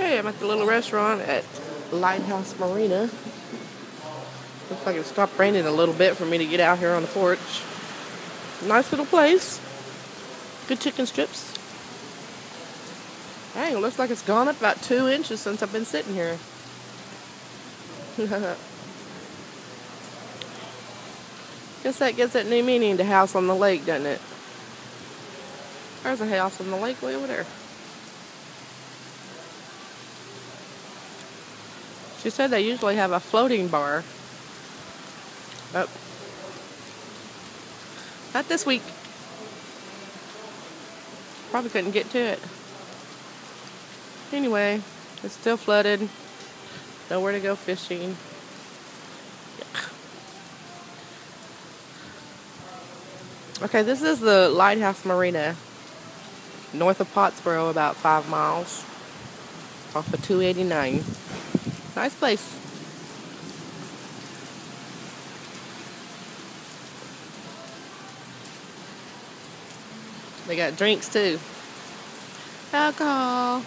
I'm at the little restaurant at Lighthouse Marina. Looks like it stopped raining a little bit for me to get out here on the porch. Nice little place. Good chicken strips. Dang, it looks like it's gone up about two inches since I've been sitting here. Guess that gives it new meaning to house on the lake, doesn't it? There's a house on the lake way over there. She said they usually have a floating bar. Oh. Not this week. Probably couldn't get to it. Anyway, it's still flooded. Nowhere to go fishing. Okay, this is the Lighthouse Marina, north of Pottsboro, about five miles, off of 289. Nice place. They got drinks too. Alcohol.